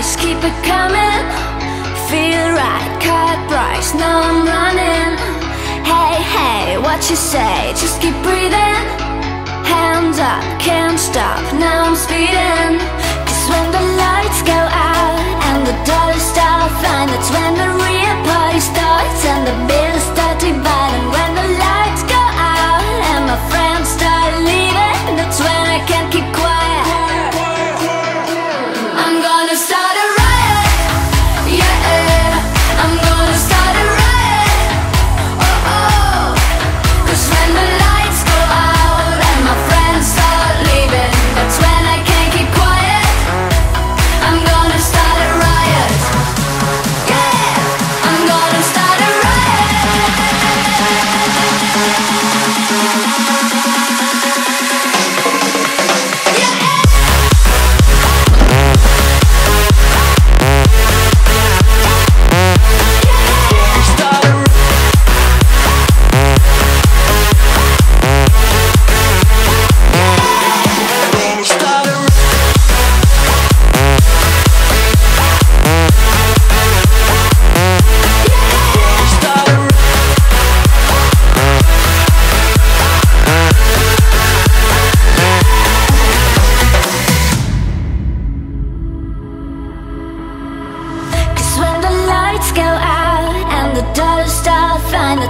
price, keep it coming. Feel right, cut price, no I'm running. Hey, hey, what you say, just keep breathing. Hands up, can't stop, now I'm speeding. Cause when the light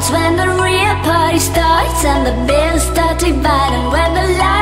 That's when the real party starts and the bills start to when the lights